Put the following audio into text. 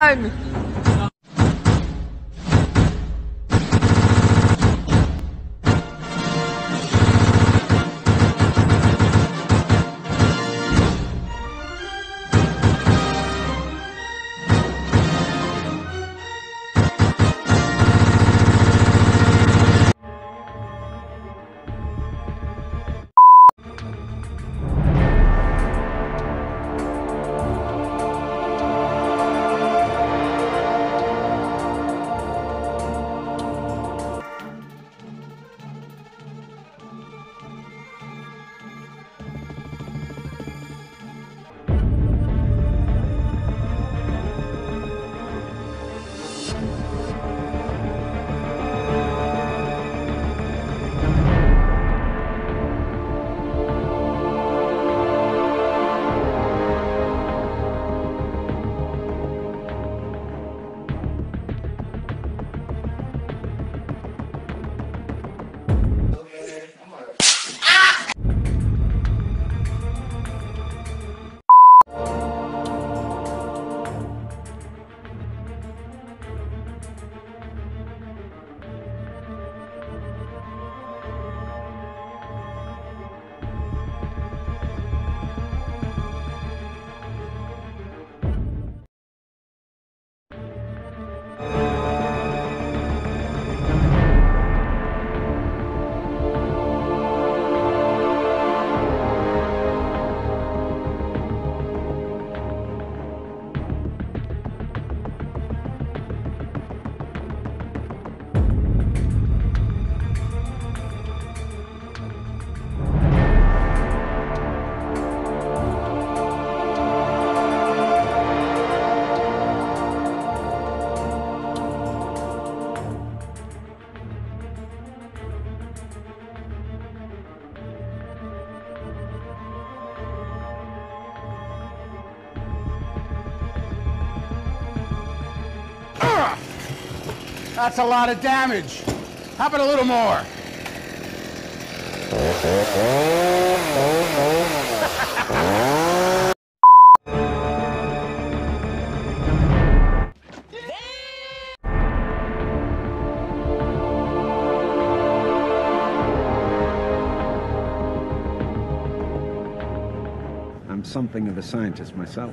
time. That's a lot of damage. How about a little more? I'm something of a scientist myself.